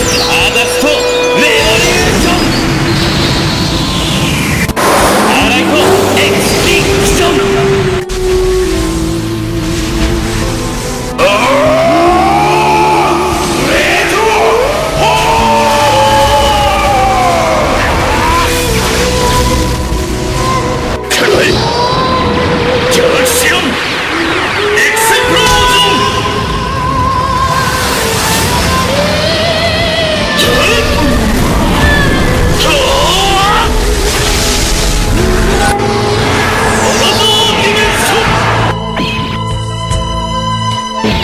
Ah, that's cool.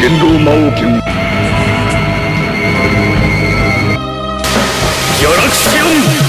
元老魔王剣。ギャラクシオン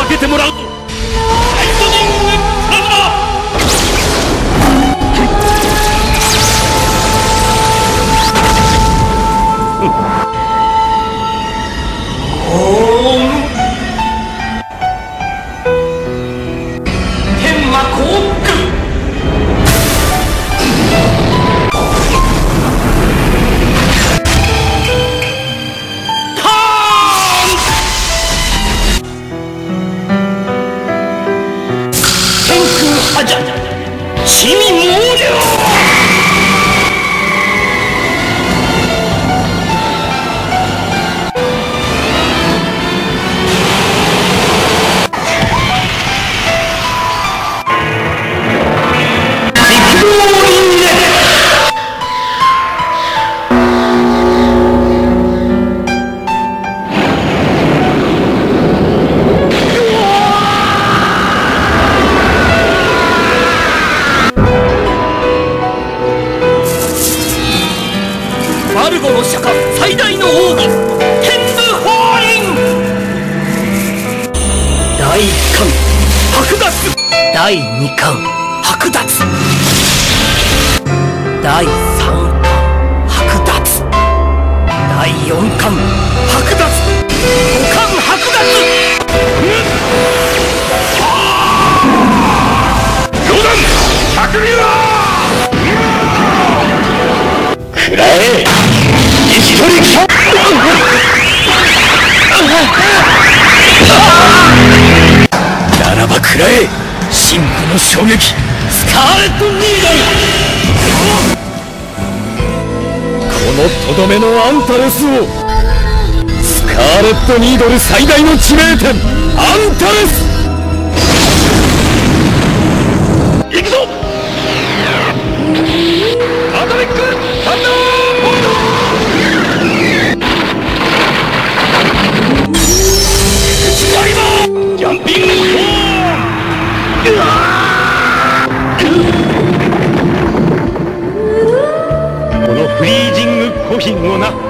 Lord, get him. ルゴの釈迦最大の奥義天部法輪。第1巻剥奪第2巻剥奪第3巻剥奪第4巻剥奪5巻剥奪冗談百竜は。食らえ。ならば食らえ神父の衝撃スカーレット・ニードルこのとどめのアンタレスをスカーレット・ニードル最大の致命点アンタレス行くぞアトミック我呢？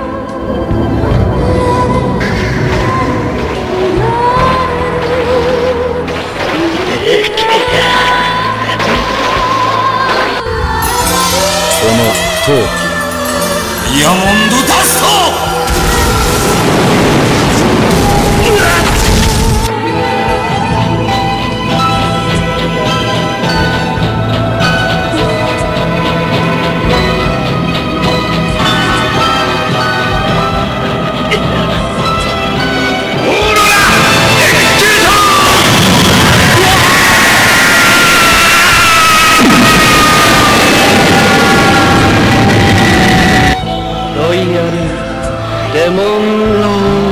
レモ